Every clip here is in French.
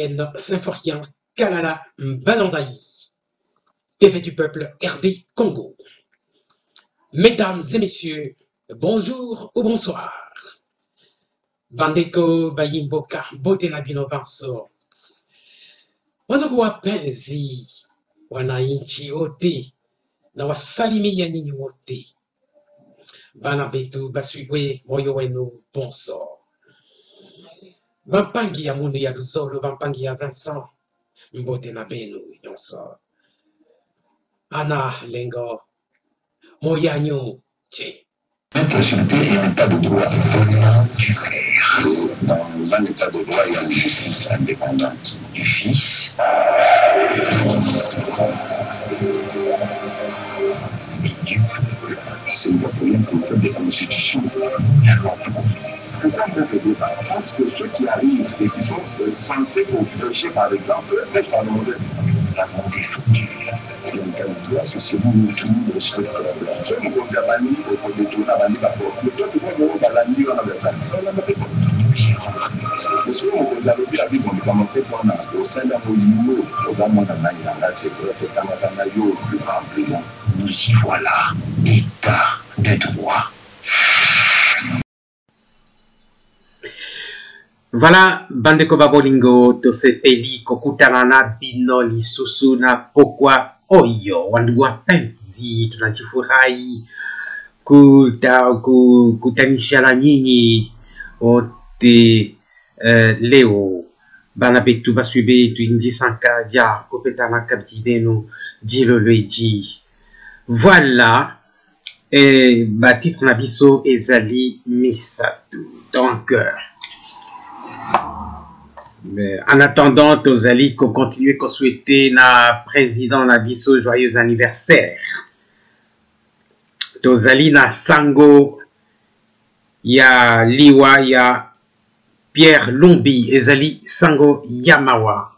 Étienne Symphorien Kalala Mbanandaï, TV du peuple RD Congo? Mesdames et messieurs, bonjour ou bonsoir. Bandeko Bayimboka Botena Bino Banso. Wandugu wapenzi, wananchi wote na wasalimia nyinyi wote, bana betu baswibwe moyo wenu bonso, bampangi ya mundu ya luzolo, bampangi ya Vincent mbote na benu nyonso, ana lengo moyanyu Notre société est un état de droit naturel. Dans un état de droit, a une justice indépendante du fils. Et du peuple. C'est le problème qu'on fait de la constitution. Parce que ceux qui arrivent et qui sont euh, censés pour prêcher, par exemple, la. C'est seulement nous ont banni, on peut détourner la nuit, on a ça. On a fait parce que on a vu la vie qu'on a monté pour au niveau, au sein d'un là, c'est que un yo plus rempli. Nous y voilà, état de droit. Voilà, bandeko babolingo tosepeli kokutana na bino lisusu na pokwa oyo. Wandugu wapenzi tunajifurahi kuta, ku- kutanisha na nyinyi. Wote uh, leo. Bana betu baswi betu ingisanka ya kopetana kabdi benu dilolweji voilà eh, batitre na biso ezali misatu. Donc euh, en attendant, tozali ko continuer ko souhaiter na président na biso joyeux anniversaire. Tozali na sango ya liwa ya Pierre Lumbi ezali sango Yamawa.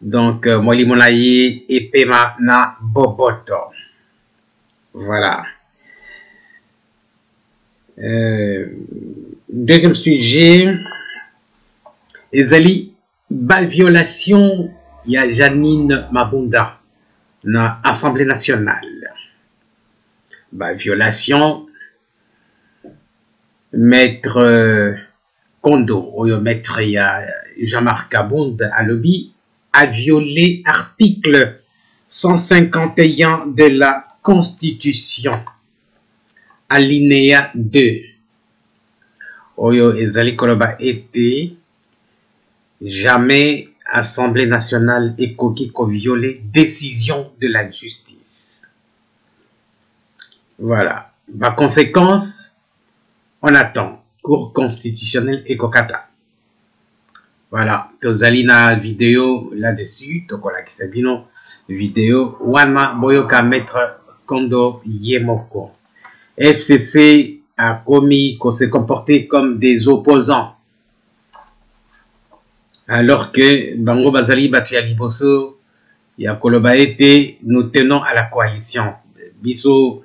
Donc euh, molimo na ye epema na boboto. Voilà. Euh, deuxième sujet ezali baviolation ya Janine Mabunda na Assemblée nationale. Baviolation maître euh, Kondo oyo maître ya Jean-Marc Kabund alobi a violé article 151 de la Constitution alinéa 2 oyo ezali koloba ete jamais Assemblée nationale ekoki violer décision de la justice. Voilà. Par conséquence, on attend. Cour constitutionnelle ekokata. Voilà. Tozali na vidéo là-dessus. Tokola kisabino vidéo. Wana boyoka maître Kondo Yemoko. FCC a commis qu'on s'est comporté comme des opposants alors que Bango Bazali bato ya liboso ya koloba ete nous tenons à la coalition. Biso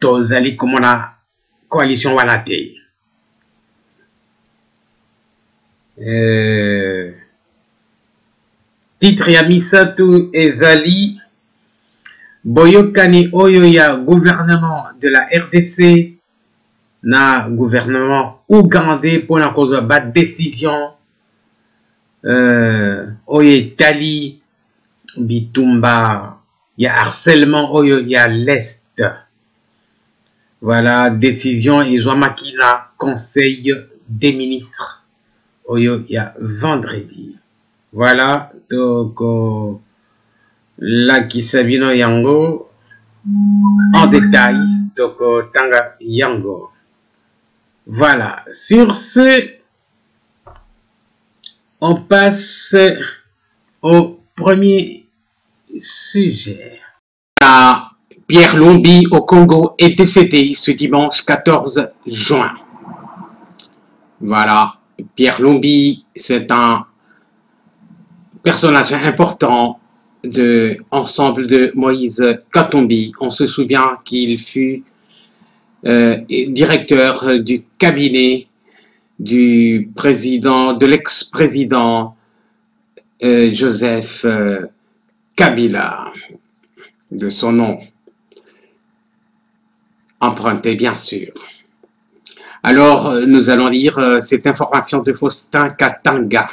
tozali komona coalition wana te. Euh, titre ya misatu ezali boyokani oyo ya gouvernement de la RDC na gouvernement ougandais mpona kozwa badécision euh, oyo etali bitumba ya harcèlement oyo ya l'est. Voilà décision ezwamaki na conseil des ministres. Oyo ya vendredi. Voilà tokolakisa bino yango en détail tokotanga yango. Voilà sur ce on passe au premier sujet. Pierre Lumbi au Congo est décédé ce dimanche 14 juin. Voilà, Pierre Lumbi, c'est un personnage important de ensemble de Moïse Katumbi. On se souvient qu'il fut euh, directeur du cabinet du président, de l'ex-président euh, Joseph euh, Kabila, de son nom emprunté bien sûr. Alors, euh, nous allons lire cette information de Faustin Katanga.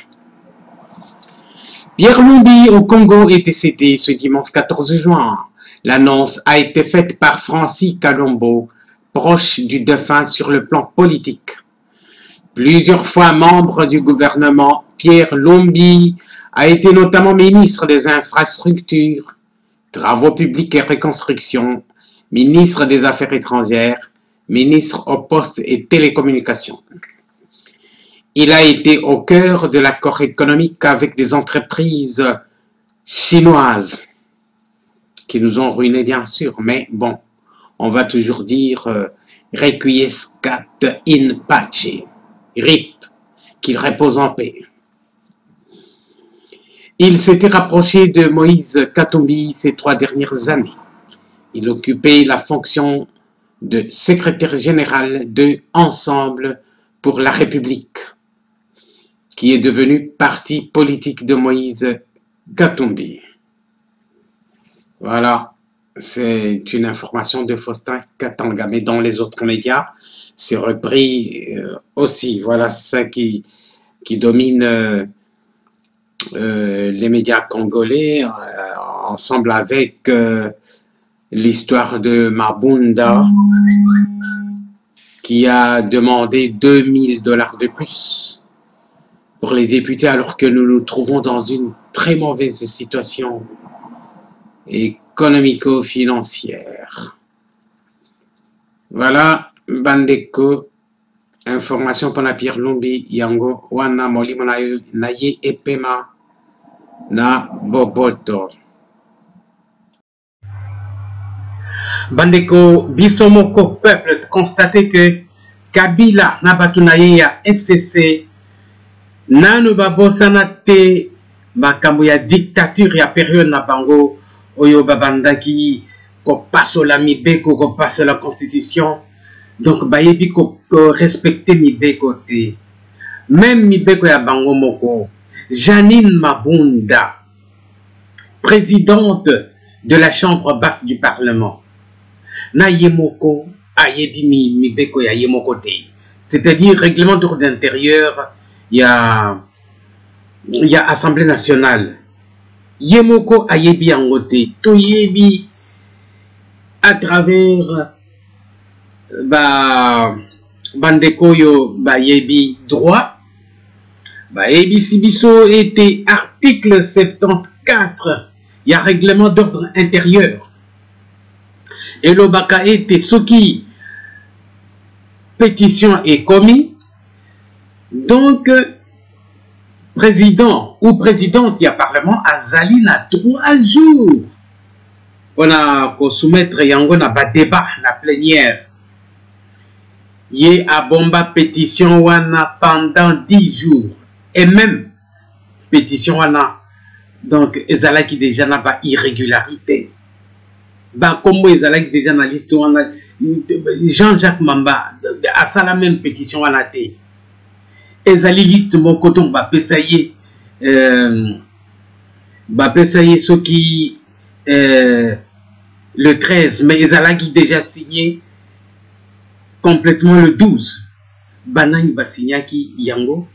Pierre Lumbi au Congo est décédé ce dimanche 14 juin. L'annonce a été faite par Francis Kalombo, proche du défunt sur le plan politique. Plusieurs fois membre du gouvernement, Pierre Lumbi a été notamment ministre des Infrastructures, Travaux publics et Reconstruction, ministre des Affaires étrangères, ministre aux Postes et Télécommunications. Il a été au cœur de l'accord économique avec des entreprises chinoises qui nous ont ruinés bien sûr, mais bon, on va toujours dire euh, Requiescat in pace, RIP, qu'il repose en paix. Il s'était rapproché de Moïse Katumbi ces trois dernières années. Il occupait la fonction de secrétaire général de Ensemble pour la République, qui est devenu parti politique de Moïse Katumbi. Voilà, c'est une information de Faustin Katanga, mais dans les autres médias, c'est repris euh, aussi. Voilà ça qui, qui domine euh, euh, les médias congolais, ensemble avec l'histoire de Mabunda, qui a demandé 2000 dollars de plus pour les députés, alors que nous nous trouvons dans une très mauvaise situation économico-financière. Voilà, Bandeko, information la Pierre Lumbi, Yango, Wana, Molimo Naye, Epema, na Boboto. Bandeko, biso moko peuple, constaté que Kabila na bato na ye ya FCC nanu babosana te makambo ya dictature ya periode na bango oyo babandaki kopasola mibeko kopasola constitution donc bayebi korespecte mibeko te même mibeko ya bango moko. Janine mabunda présidente de la chambre basse du parlement. Na ye moko ayebi mibeko ya ye c'est-à-dire règlement d'ordre intérieur ya ya assemblée nationale. Ye moko ayebi yango te toyebi à travers ba bandeko oyo bayebi droit. Bayebisi biso ete article 74 ya règlement d'ordre intérieur. Elobaka ete soki pétition ekomi donc président ou présidente ya parlement azali na trois jours. Mpona kosoumettre yango na badébat na plénière ye abomba pétition wana pendant 10 jours. Et même pétition wana donc ezalaki déjà na bairrégularité bankombo ezalaki déjà na liste wana. Jean-jacques mamba asala même pétition wana te. Ezali liste moko donc bapesa ye euh, bapesa ye soki euh, le 13 mais ezalaki déjà signé complètement le 12 banani basignaki yango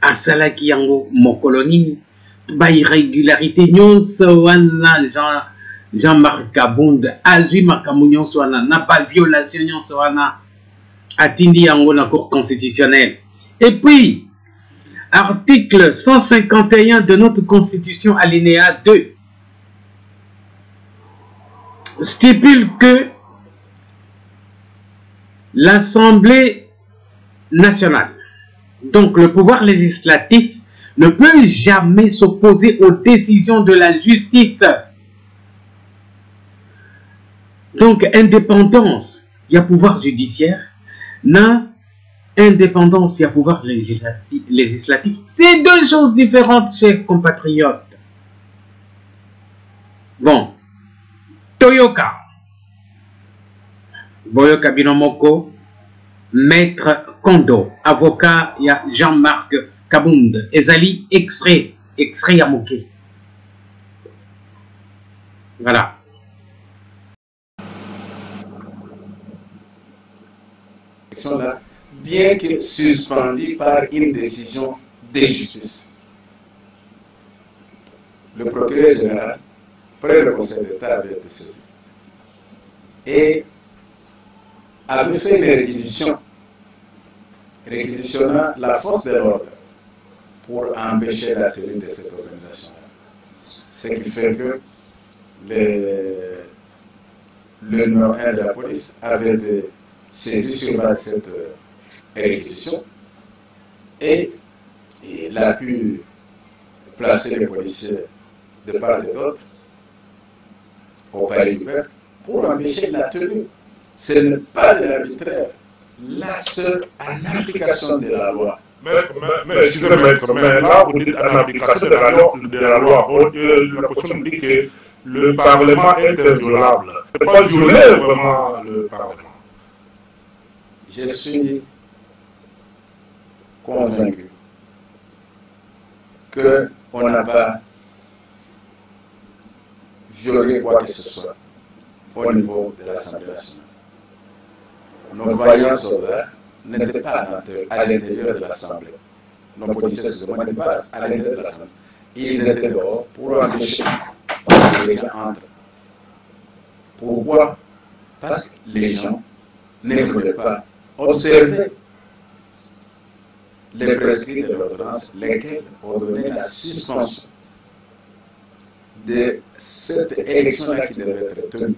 asalaki yango mokolo nini bairrégularité nyonso wana jean jean-marc kabund azwi makambo nyonso wana na baviolation nyonso wana atindi yango na cour constitutionnelle. Et puis article 151 de notre constitution alinéa 2 stipule que l'Assemblée nationale, donc le pouvoir législatif, ne peut jamais s'opposer aux décisions de la justice. Donc, indépendance, il y a pouvoir judiciaire, non indépendance, il y a pouvoir législatif. C'est deux choses différentes, chers compatriotes. Bon, Toyoka, Boyoka Binomoko, maître Kondo, avocat, il y a Jean-Marc Kabound, Ezali, extrait, extrait à moquer. Voilà. là, bien que suspendue par une décision de justice. Le procureur général, près le Conseil d'État, avait été saisi et avait fait une réquisition, réquisitionnant la force de l'ordre pour empêcher la tenue de cette organisation. Ce qui fait que le, numéro 1 de la police avait saisi sur base de cette euh, réquisition et il a pu placer les policiers de part et d'autre au palais du peuple pour empêcher la tenue. Ce n'est pas de l'arbitraire. La seule en application de la loi. Maître, mais, excusez-moi, maître, mais là, vous dites en application de la loi. De la, loi. La dit que le Parlement est inviolable. Ce n'est pas violer vraiment le Parlement. Je suis convaincu qu'on n'a pas violé quoi que ce soit au niveau de l'Assemblée nationale. Nos vaillants soldats n'étaient pas à l'intérieur de l'Assemblée. Nos policiers, excusez-moi, n'étaient pas à l'intérieur de l'Assemblée. Ils étaient dehors pour empêcher que les gens entrent. Pourquoi? Parce que les gens ne voulaient pas observer les prescrits de l'ordonnance, lesquels donné la suspension de cette élection-là qui devait être tenue.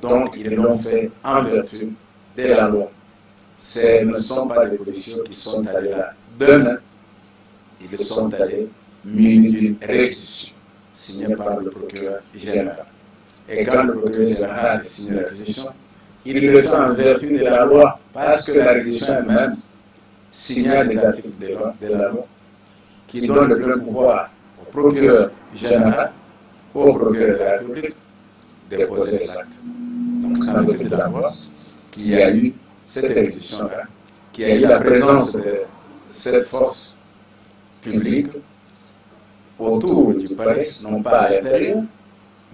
Donc, ils l'ont fait en vertu de la loi. Ce ne sont pas des policiers qui sont allés là demain. Ils sont allés munis d'une réquisition signée par le procureur général. Et quand le procureur général signe la réquisition, il le fait en vertu de la loi, parce que la réquisition elle-même signale les articles de la, loi qui donnent le plein pouvoir au procureur général, au procureur de la République, de poser les actes. Donc la loi qu'il y a eu cette réquisition-là, qu'il y a eu la présence de cette force publique autour du palais, non pas à l'intérieur,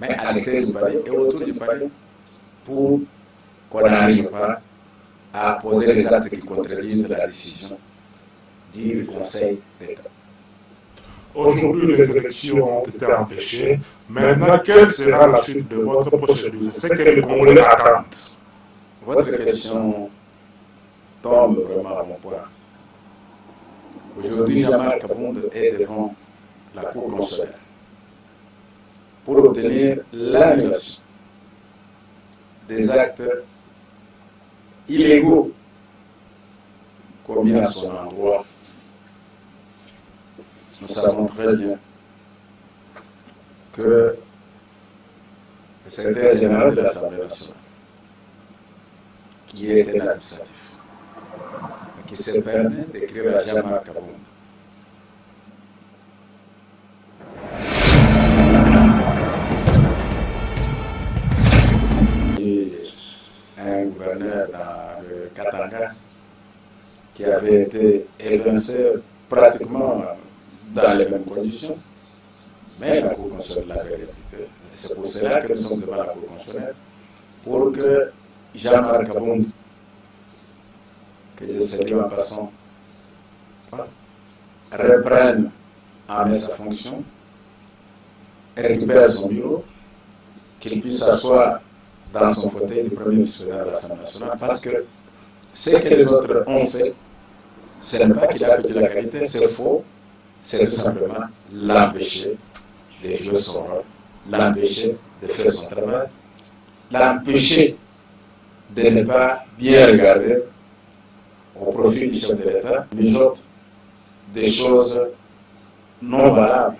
mais à l'extérieur du palais et autour du palais pour qu'on n'arrive pas à poser les actes qui contredisent la décision du Conseil d'État. Aujourd'hui, les élections ont été empêchées. Maintenant, quelle sera la suite de votre procédure? C'est ce que les Congolais attendent. Votre question tombe vraiment à mon point. Aujourd'hui, Jean-Marc Kabonde est devant la Cour consulaire pour obtenir l'annulation des actes illégaux commis à son endroit. Nous savons très bien que le secrétaire général de l'Assemblée nationale, qui est un administratif, mais qui se permet d'écrire à Jean-Marc un gouverneur dans le Katanga qui avait été évincé pratiquement dans les mêmes conditions. Mais la Cour constitutionnelle l'avait répliqué. C'est pour cela que nous sommes devant la Cour constitutionnelle, pour que Jean-Marc Abound, que je salue en passant, reprenne en main sa fonction, récupère son bureau, qu'il puisse s'asseoir dans son fauteuil du premier vice-président de l'Assemblée nationale, parce que ce que les autres ont fait, ce n'est pas qu'il a perdu la qualité, c'est faux, c'est tout simplement l'empêcher de jouer son rôle, l'empêcher de faire son travail, l'empêcher de ne pas bien regarder au profit du chef de l'État, mijote des choses non valables,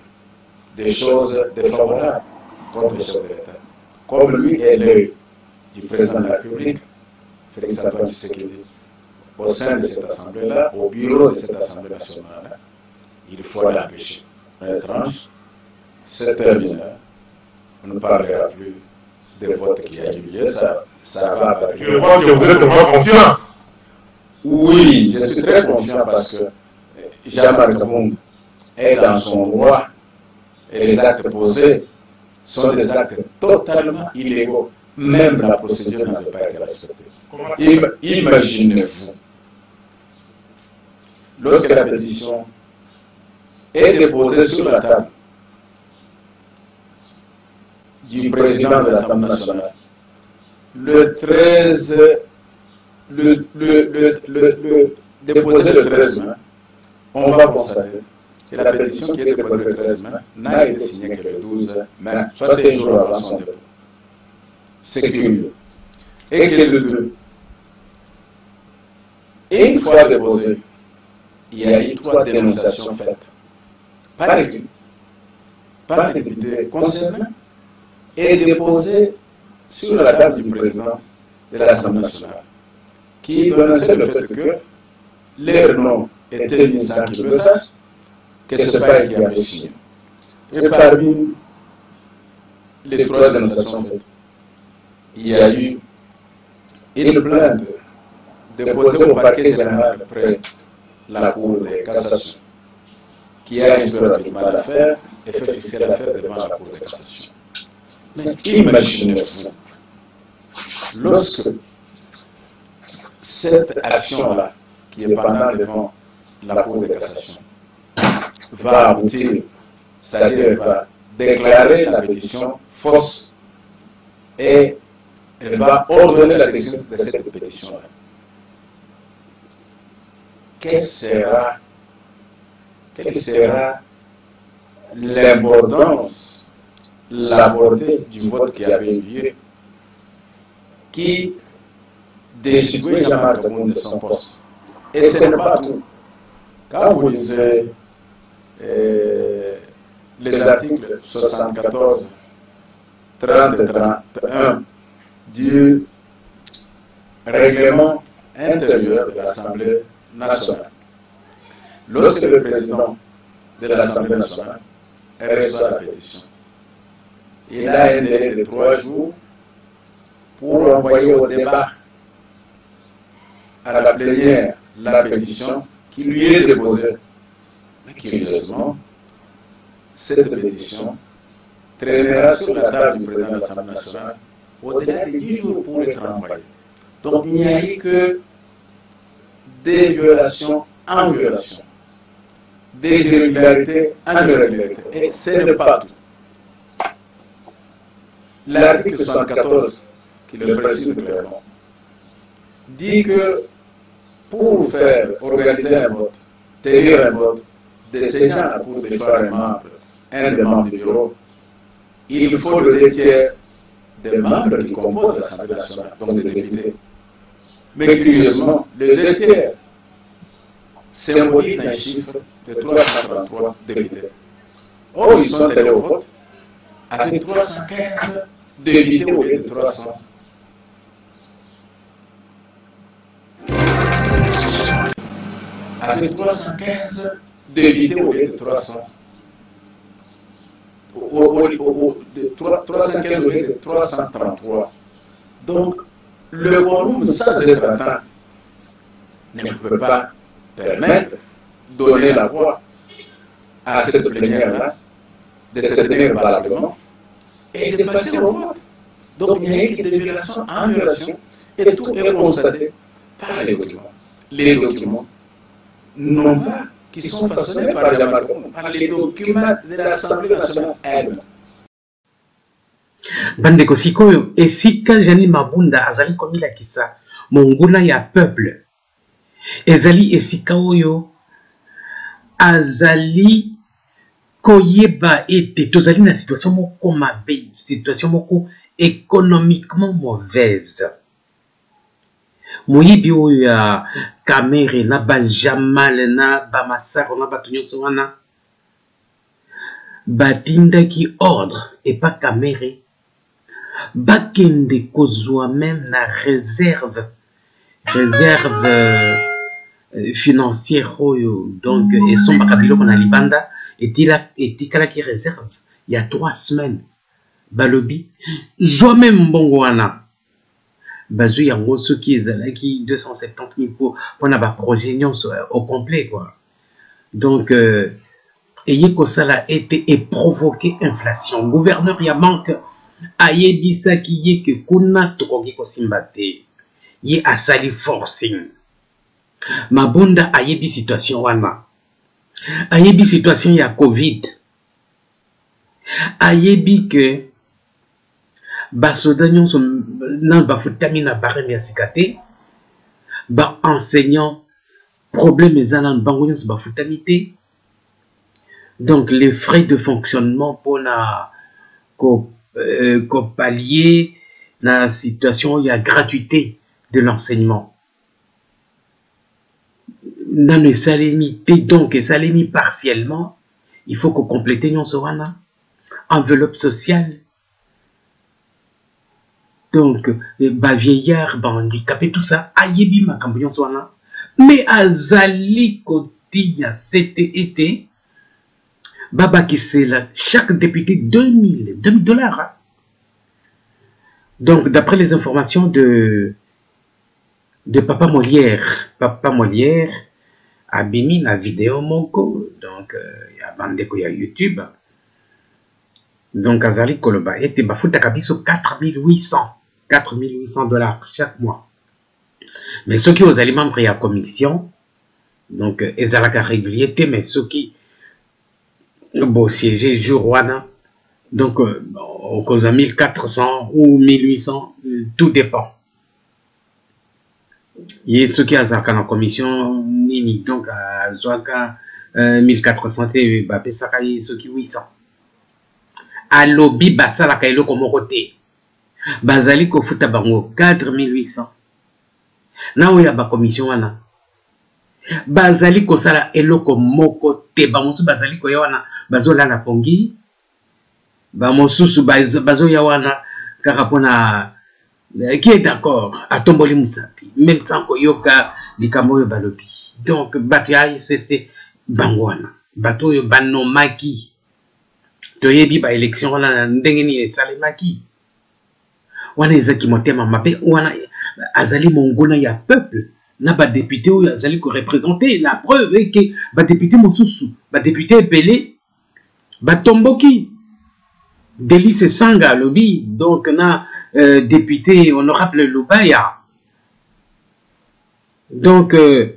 des choses défavorables contre le chef de l'État. Comme lui est l'œil du président de la République, Félix Antoine Tshisekedi, au sein de cette assemblée-là, au bureau de cette assemblée nationale, il faut l'empêcher. Étrange, c'est terminé. On ne parlera plus des votes qui a eu lieu, ça, ça va Je vois que vous êtes moins confiant. Oui, je suis très confiant parce que Jean-Marc Kabung est dans son droit et les actes posés sont des actes totalement illégaux. Même la procédure n'avait pas été respectée. Im- Imaginez-vous, lorsque la pétition est déposée sur la table du président de l'Assemblée nationale, le 13, le, le, le, le, le- déposé le 13 mai, on va constater que la pétition qui est déposée le 13 mai n'a été signée que le 12 mai, soit un jour avant son dépôt. C'est curieux. Et que le 2, une fois déposé, il y a eu trois dénonciations faites par écrit, par les députés concernés et déposées sur la table du président de l'Assemblée nationale, qui dénonçait le fait que leur nom était mis sans qu'il le sache, que ce n'est pas qui avait signé. Et parmi les trois dénonciations faites, il y a eu une plainte déposée au parquet général près la Cour de cassation, qui a instruit rapidement l'affaire et fait fixer l'affaire devant la Cour de cassation. Mais imaginez-vous, lorsque cette action-là, qui est pendant devant la Cour de cassation, va aboutir, c'est-à-dire va déclarer la pétition fausse et elle va ordonner la décision de cette pétition-là. Quelle sera, quelle sera l'importance, la portée du vote qui avait eu lieu, qui destituait Jean-Marc de son poste? Et ce n'est pas tout. Quand vous lisez euh, les articles 74, 30 et 31 du règlement intérieur de l'Assemblée nationale. Lorsque le président de l'Assemblée nationale reçoit la pétition, il a un délai de trois jours pour envoyer au débat à la plénière la pétition qui lui est déposée. Mais curieusement, cette pétition traînera sur la table du président de l'Assemblée nationale au-delà de 10 jours pour être envoyée. Donc il n'y a eu que des violations en violation, des irrégularités en irrégularités. Et ce n'est pas tout. L'article 74, qui le précise clairement, dit que pour faire organiser un vote, tenir un vote, d'essayer pour déchoir un membre, un des membres du bureau, il faut le deux des membres qui composent l'Assemblée nationale, donc des députés. Mais curieusement, le deux symbolise un chiffre de 333 députés. Or, ils sont allés au vote avec 315 députés au lieu de 300. Avec 315 députés au lieu de 300. Au, au, au, de 315 au lieu de 333. Donc, le quorum, sans être atteint, ne pouvait pas permettre donner la voix à cette plénière-là, de se tenir valablement et de passer au vote. Donc il n'y a que des violations en violation et tout est constaté par les documents. Les documents, non pas qui sont façonnés par les par les documents de l'Assemblée nationale elle-même. bandeko sikoyo esika jani mabunda azali komilakisa monguna ya peuple ezali esika oyo azali koyeba ete tozali na situation moko mabe situation moko économiquement mauvaise. Moyibi oyo ya camere na bajamal na bamasaro na bato nyonso wana batindaki ordre epa camere bakende kozwa meme na réserve réserve financière oyo. Donc esombaka biloko na libanda etikalaki réserve ya trois semaines. Balobi zwa meme mbongo wana. Bazwi yango soki ezalaki 270 000 po mpona baprojet nyonso euh, au complet quoi. Donc euh, eye kosala ete eprovoke inflation. Gouverneur ya banke ayebisaki ye ke kuna tokoki kosimba te ye asali forcing mabunda ayebi situation wana ayebi situation ya covid. Ayebi ke basoda nyonso nano bafutami na bareme ya sika te baenseignant problème eza nano bango nyonso bafutami te donc les frais de fonctionnement mpona kopallier euh, na situation ya gratuité de l'enseignement nano esalemi te donc esalemi partiellement il faut kokomplete nyonso wana enveloppe sociale. Donc bavieillard bahandicapé tout ça. Ayebi makambo nyonso wana me azali kotinya sete ete babakisela chaque député 2000 2000 dollars hein? donc d'après les informations de de papa molière papa molière abimi na video moko donc euh, ya bandeko ya youtube. Donc azali koloba ete bafutaka biso 4800 4800 dollars chaque mois. Mais soki ozali membre ya commission. Donc ezalaka régulier mais soki bosiége jour wana donc okozwa 1400 ou 1800 tout dépend. Ye soki azalaka na commission nini. Donc azwaka uh, 1400 te bapesaka ye soki 800 alobi basalaka eloko moko te. Bazali kofuta bango 4800 na oyo ya bakomission wana bazali kosala eloko moko te. Bamosusu bazali koya wana bazolala pongi. Bamosusu bazoya wana kaka mpona qui est d'accord? Atomboli mosapi. Même sans koyoka likambo oyo balobi donc bato ya icc bango wana bato oyo banomaki toyebi baélection wana na ndenge nini esalemaki wana ezaki motema mabe wana azali monguna ya peuple. Na badepute oyo azali korepresente la preuve eke badepute mosusu badepute ebele batomboki delice sanga alobi donc na euh, député honorable lubaya. Donc euh,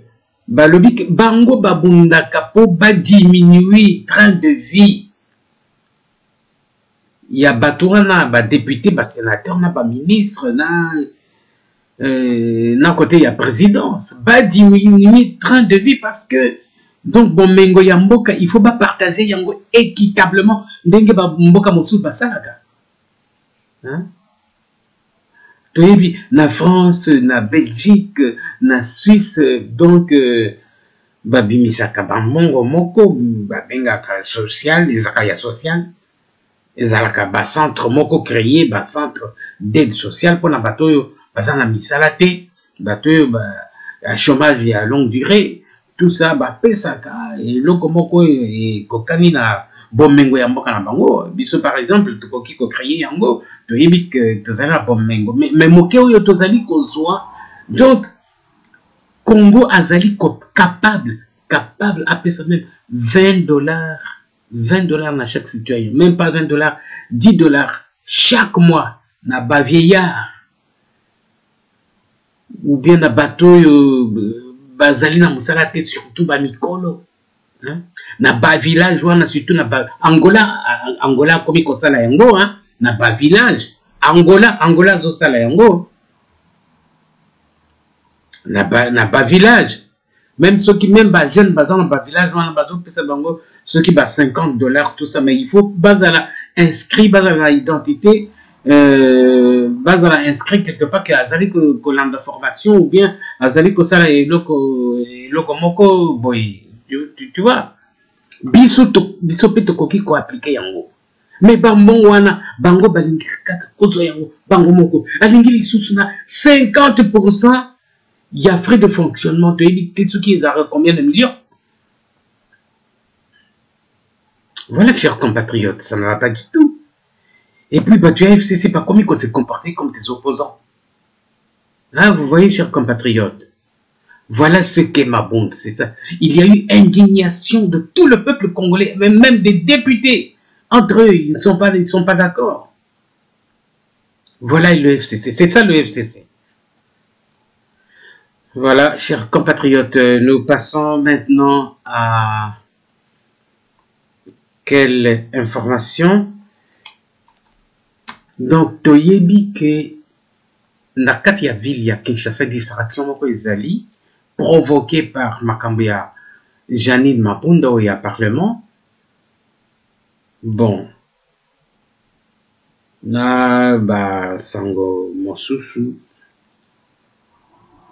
balobi bango babundaka mpo badiminue train de vie. Ya bato wana badepute basénateur na baministre na euh, na côté ya présidence. Badiminue train de vie parce que donc bomengo ya mboka il faut bapartage yango équitablement. Ndenge bamboka mosusu basalaka toyebi na france na belgique na suisse donc euh, babimisaka bambongo moko babengaka social ezalaka ya social. Ezalaka bacentre moko créé bacentre d'aide sociale mpona bato oyo baza na misala te. Bato oyo ya chômage ya longue durée tout ça bapesaka eloko moko ekokani na bomengo ya mboka na bango. Biso par exemple tokoki kocreye yango toyebi tozali na bomengo mais moke oyo tozali kozwa donc congo azali capable capable apesa même 20 dollars 20 dollars na chaque citoyen. Même pas 20 dollars 10 dollars chaque mois na bavieillard ou bien na bato oyo bazali na mosala te surtout bamikolo na bavillage wana surtout na ba angola angola akomi kosala yango na bavillage angola angola azosala yango. Na ba, na bavillage même soki même bajeune baza na bavillage wana bazopesa bango soki ba 50 dollars tout ça. Mais il faut bazala inscrit bazala na identité euh, bazala inscrit quelque part ke azali kolanda formation ou bien azali kosala eloko eloko moko boye tu, tu, tu vois biso biso mpe tokoki koaplike yango. Me bambongo wana bango balingi kaka kozwa yango bango moko. Alingi lisusu na 50 pourcent ya frais de fonctionnement. Toyebi te soki ezalaka combien de millions? Voilà chers compatriotes ça ne va pas du tout. Et puis bato ya fcc bakomi kose comporter comme des opposants. Hein, vous voyez, chers compatriotes, voilà ce qu'est ma bonde, c'est ça. Il y a eu indignation de tout le peuple congolais, même des députés. Entre eux, ils ne sont pas, d'accord. Voilà le FCC, c'est ça le FCC. Voilà, chers compatriotes, nous passons maintenant à quelle information? Donc toyebi ke ville kinshasa distraction moko provoqué par makambo ya janine mapunda ya parlement. Bon. Na basango mosusu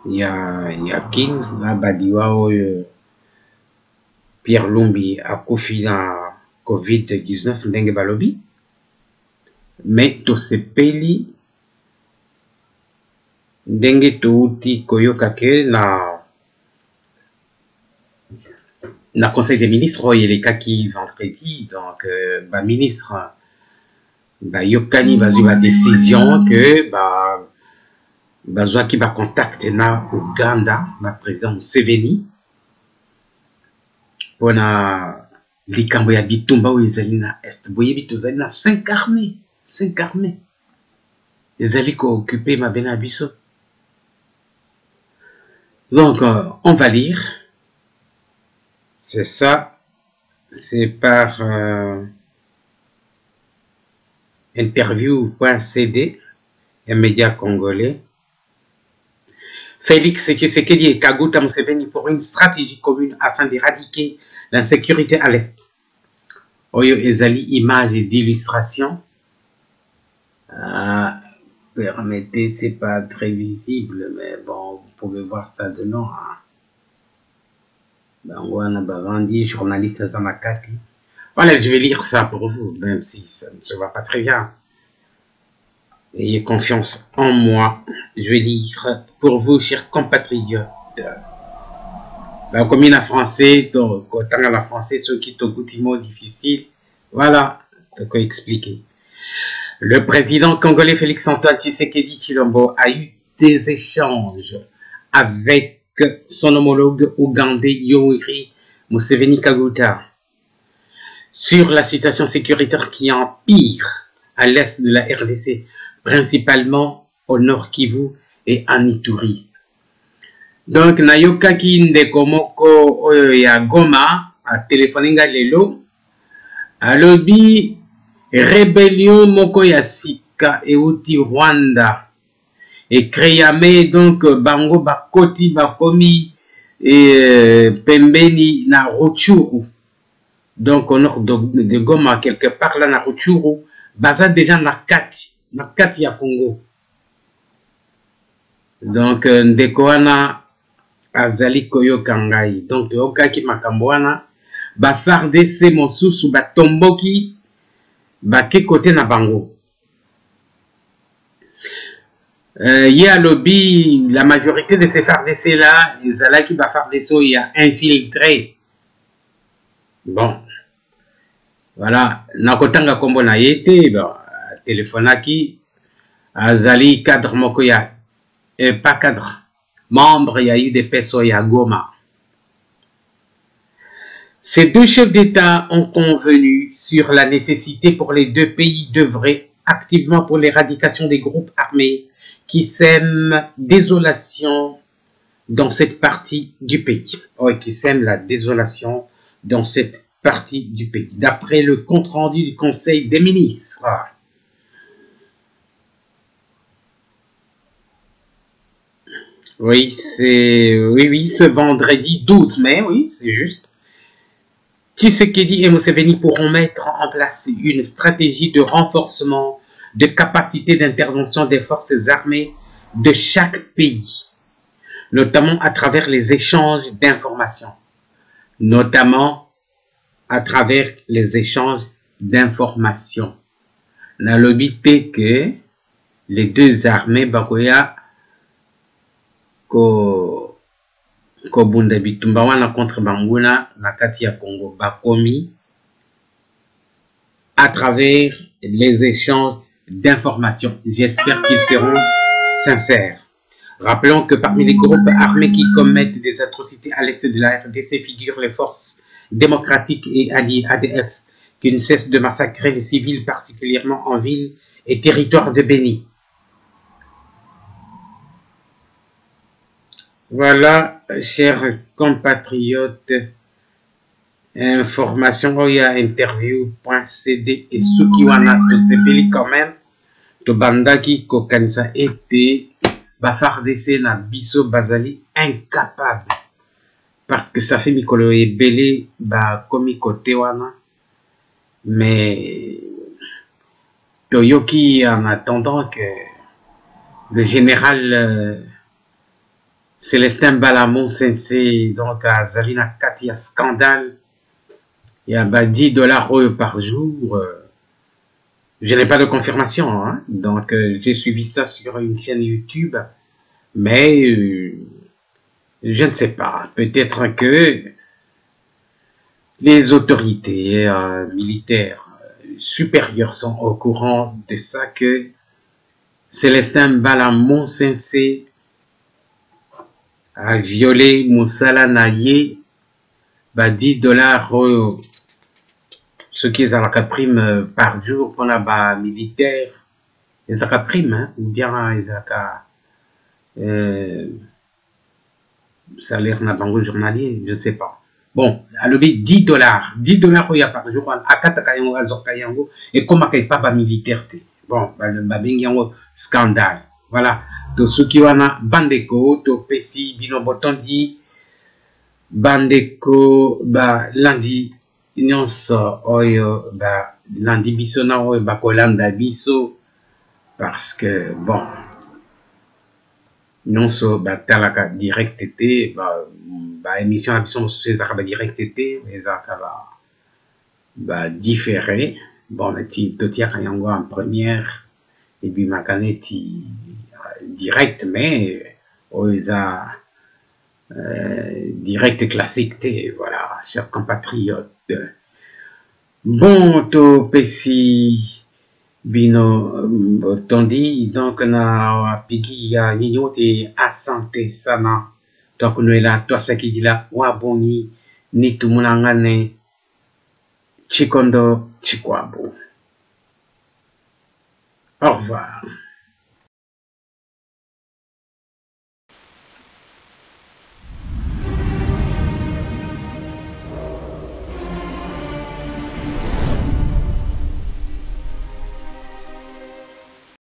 ya ya kin na baliwa oyo pierre lumbi akufi na covid-19 ndenge balobi me tosepeli ndenge touti koyoka ke na na conseil des ministres oyo elekaki vendredi donc euh, baministre bayokani bazwi badécision ke ba bazwaki bacontact na uganda na président museveni. Mpona likambo ya bitumba oyo ezali na este boyebi tozali na cinq armée cinq armée ezali koocupe mabe na biso donc euh, on va lire c'est ça c'est par euh, interview.cd un média congolais Félix Tshisekedi et Kaguta Museveni pour une stratégie commune afin d'éradiquer l'insécurité à l'Est. Oyo Ezali, image d'illustration. Ah, permettez, c'est pas très visible, mais bon, vous pouvez voir ça de nom. Hein. Bangwana Bavandi, journaliste Zamakati. Voilà, je vais lire ça pour vous, même si ça ne se voit pas très bien. Ayez confiance en moi. Je vais lire pour vous, chers compatriotes. Comme il a français, donc autant à la français, ceux qui ont des mots difficiles, voilà, de quoi expliquer. Le président congolais Félix-Antoine Tshisekedi Chilombo a eu des échanges avec son homologue ougandais Yoweri Museveni Kaguta sur la situation sécuritaire qui empire à l'est de la RDC, principalement au nord Kivu et en Ituri. Donc, nayokaki ndeko moko oyo ya Goma atelefoni nga lelo alobi rébellion moko ya sika euti Rwanda ekreame donc bango bakoti bakomi e, pembeni na Rutshuru donc au nord de, de Goma quelque part là na Rutshuru baza déjà na kati na kati ya Congo. Donc ndeko wana azali koyoka ngai. Donc toyokaki makambo wana bafardc mosusu batomboki bake kote na bango euh, ye alobi la majorité de ces fardc là ezalaki bafardc oyo ya infiltré. Bon. Voilà. Nakotanga nkombo na ye te bon, atelefonaki azali cadre moko ya eh, pas cadre. Membre il y a des personnes à Goma. Ces deux chefs d'État ont convenu sur la nécessité pour les deux pays d'œuvrer activement pour l'éradication des groupes armés qui sèment désolation dans cette partie du pays. Oui, qui sèment la désolation dans cette partie du pays. D'après le compte-rendu du Conseil des ministres. Oui, c'est oui, oui, ce vendredi 12 mai, oui, c'est juste. Tshisekedi et Museveni pourront mettre en place une stratégie de renforcement de capacité d'intervention des forces armées de chaque pays, notamment à travers les échanges d'informations, notamment à travers les échanges d'informations. La lobby que les deux armées Bakoya ko kobunda contre banguna na kati ya Congo bakomi à travers les échanges d'informations. J'espère qu'ils seront sincères. Rappelons que parmi les groupes armés qui commettent des atrocités à l'est de la RDC figurent les forces démocratiques et alliées ADF, qui ne cessent de massacrer les civils, particulièrement en ville et territoire de Béni. Voilà, chers compatriotes, information oya interview.cd et sukiwana tosepeli quand même. Tobandaki kokanisa ete bafardc na biso bazali incapable. Parce que ça fait mikolo ebele bakomi kote wana. Mais toyoki en attendant que le général euh, Célestin Balamon Sensei donc azali na kati ya scandale ya ba 10 dollars par jour euh, je n'ai pas de confirmation hein? donc euh, j'ai suivi ça sur une chaîne YouTube mais euh, je ne sais pas peut-être que les autorités militaires supérieures sont au courant de ça que Célestin Balamon Sensei a violé mosala na ye ba 10 dollars oyo soki ezalaka prime par jour mpona bamilitaire ezalaka prime hein? ou bien ezalaka euh, salaire na bango journalier je ne sais pas. Bon alobi 10 dollars 10 dollars par jour wana akataka yango azwaka yango ekomaka epa bamilitaire te bon babengi yango scandale. Voilà. Tosuki wana bandeko topesi bino botondi bandeko balandi nyonso oyo balandi biso na oyo bakolanda biso parce que bon nyonso batalaka direct te baémission na biso mosusu ezalaka badirect te ezalaka badifféré bon neti totiaka yango en première ebimaka neti direct mais oyo eza euh, direct classique te voilà chers compatriotes Bon to pesi bino tondi donc na wapigi ya yeyote asante sana toku nuela twasakidila wabongi nitumulangane chikondo chikwabo au revoir.